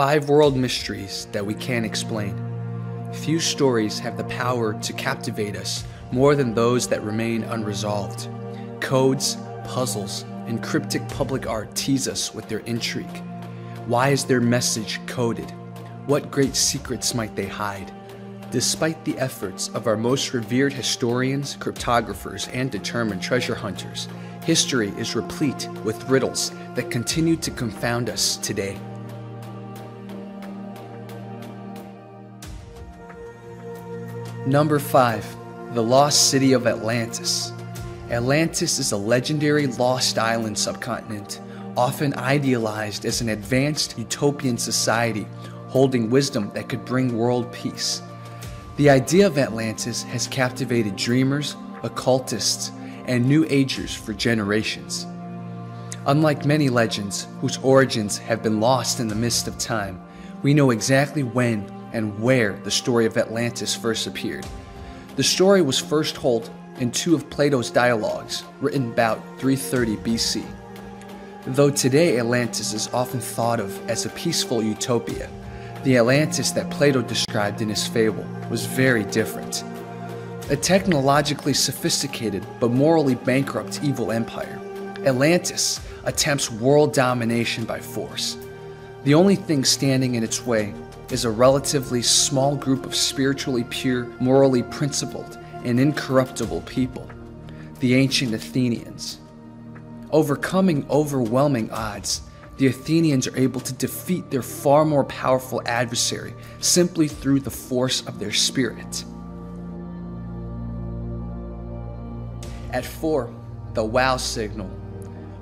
Five world mysteries that we can't explain. Few stories have the power to captivate us more than those that remain unresolved. Codes, puzzles, and cryptic public art tease us with their intrigue. Why is their message coded? What great secrets might they hide? Despite the efforts of our most revered historians, cryptographers, and determined treasure hunters, history is replete with riddles that continue to confound us today. Number 5. The Lost City of Atlantis. Atlantis is a legendary lost island subcontinent, often idealized as an advanced utopian society holding wisdom that could bring world peace. The idea of Atlantis has captivated dreamers, occultists, and New Agers for generations. Unlike many legends whose origins have been lost in the mist of time, we know exactly when and where the story of Atlantis first appeared. The story was first told in two of Plato's dialogues, written about 330 BC. Though today Atlantis is often thought of as a peaceful utopia, the Atlantis that Plato described in his fable was very different. A technologically sophisticated but morally bankrupt evil empire, Atlantis attempts world domination by force. The only thing standing in its way is a relatively small group of spiritually pure, morally principled, and incorruptible people, the ancient Athenians. Overcoming overwhelming odds, the Athenians are able to defeat their far more powerful adversary simply through the force of their spirit. At 4, the wow signal.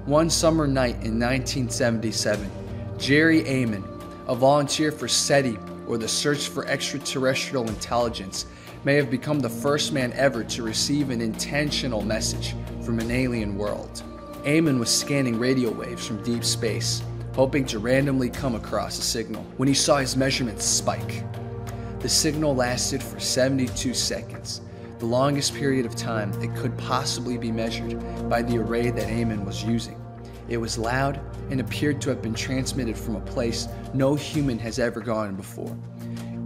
One summer night in 1977, Jerry Ehman, a volunteer for SETI, or the Search for Extraterrestrial Intelligence, may have become the first man ever to receive an intentional message from an alien world. Ehman was scanning radio waves from deep space, hoping to randomly come across a signal, when he saw his measurements spike. The signal lasted for 72 seconds, the longest period of time it could possibly be measured by the array that Ehman was using. It was loud and appeared to have been transmitted from a place no human has ever gone before.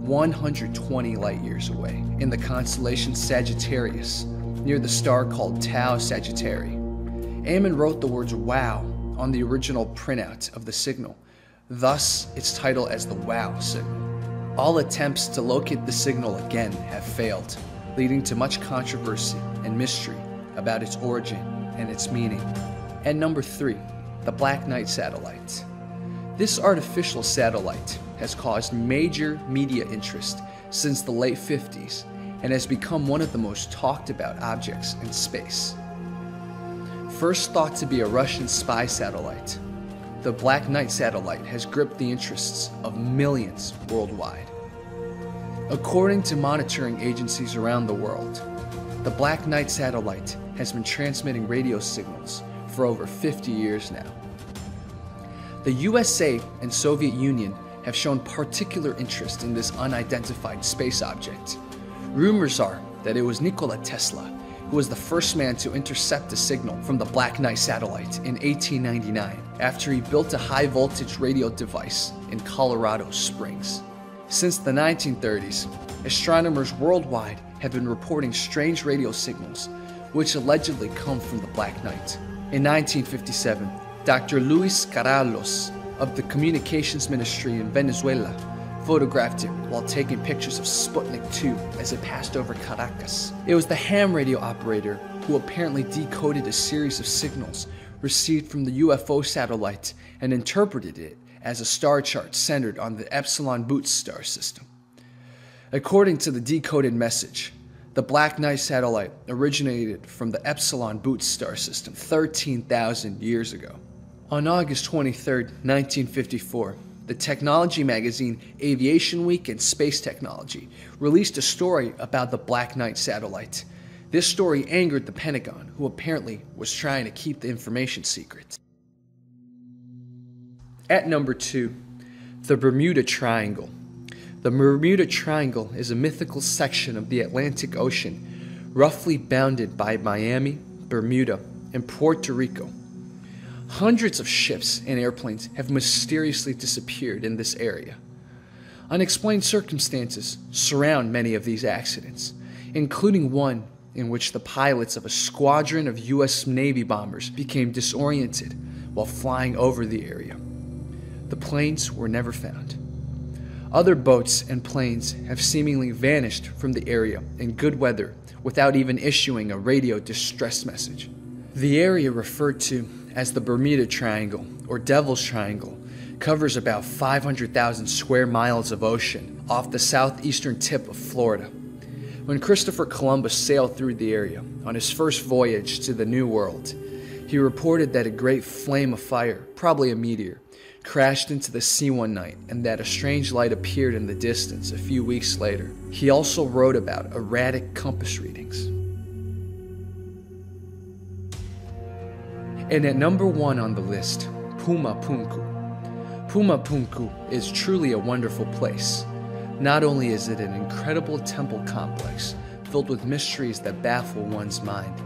120 light years away, in the constellation Sagittarius, near the star called Tau Sagittarii. Ehman wrote the words wow on the original printout of the signal, thus its title as the WOW signal. All attempts to locate the signal again have failed, leading to much controversy and mystery about its origin and its meaning. And number three, the Black Knight satellite. This artificial satellite has caused major media interest since the late 50s and has become one of the most talked about objects in space. First thought to be a Russian spy satellite, the Black Knight satellite has gripped the interests of millions worldwide. According to monitoring agencies around the world, the Black Knight satellite has been transmitting radio signals for over 50 years now. The USA and Soviet Union have shown particular interest in this unidentified space object. Rumors are that it was Nikola Tesla who was the first man to intercept a signal from the Black Knight satellite in 1899 after he built a high voltage radio device in Colorado Springs. Since the 1930s, astronomers worldwide have been reporting strange radio signals which allegedly come from the Black Knight. In 1957, Dr. Luis Corrales of the Communications Ministry in Venezuela photographed it while taking pictures of Sputnik 2 as it passed over Caracas. It was the ham radio operator who apparently decoded a series of signals received from the UFO satellite and interpreted it as a star chart centered on the Epsilon Boötes star system. According to the decoded message, the Black Knight satellite originated from the Epsilon Boot star system 13,000 years ago. On August 23, 1954, the technology magazine Aviation Week and Space Technology released a story about the Black Knight satellite. This story angered the Pentagon, who apparently was trying to keep the information secret. At number two, the Bermuda Triangle. The Bermuda Triangle is a mythical section of the Atlantic Ocean, roughly bounded by Miami, Bermuda, and Puerto Rico. Hundreds of ships and airplanes have mysteriously disappeared in this area. Unexplained circumstances surround many of these accidents, including one in which the pilots of a squadron of U.S. Navy bombers became disoriented while flying over the area. The planes were never found. Other boats and planes have seemingly vanished from the area in good weather without even issuing a radio distress message. The area referred to as the Bermuda Triangle or Devil's Triangle covers about 500,000 square miles of ocean off the southeastern tip of Florida. When Christopher Columbus sailed through the area on his first voyage to the New World, he reported that a great flame of fire, probably a meteor, crashed into the sea one night and that a strange light appeared in the distance a few weeks later. He also wrote about erratic compass readings. And at number one on the list, Puma Punku. Puma Punku is truly a wonderful place. Not only is it an incredible temple complex filled with mysteries that baffle one's mind,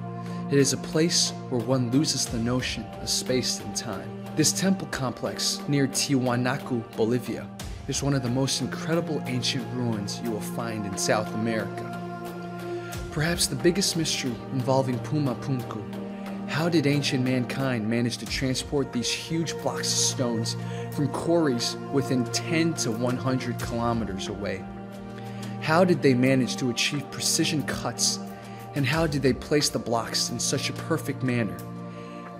it is a place where one loses the notion of space and time. This temple complex near Tiwanaku, Bolivia, is one of the most incredible ancient ruins you will find in South America. Perhaps the biggest mystery involving Puma Punku how did ancient mankind manage to transport these huge blocks of stones from quarries within 10 to 100 kilometers away? How did they manage to achieve precision cuts? And how did they place the blocks in such a perfect manner?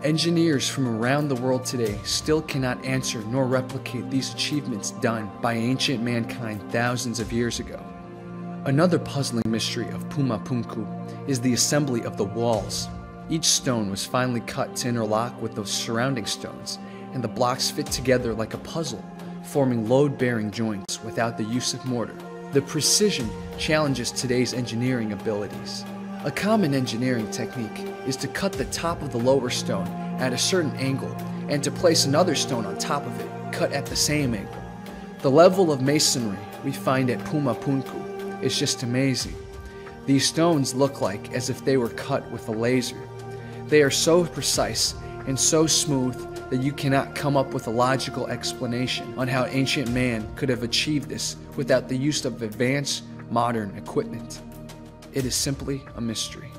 Engineers from around the world today still cannot answer nor replicate these achievements done by ancient mankind thousands of years ago. Another puzzling mystery of Puma Punku is the assembly of the walls each stone was finely cut to interlock with those surrounding stones, and the blocks fit together like a puzzle, forming load bearing joints without the use of mortar. The precision challenges today's engineering abilities. A common engineering technique is to cut the top of the lower stone at a certain angle and to place another stone on top of it, cut at the same angle. The level of masonry we find at Puma Punku is just amazing. These stones look like as if they were cut with a laser. They are so precise and so smooth that you cannot come up with a logical explanation on how ancient man could have achieved this without the use of advanced modern equipment. It is simply a mystery.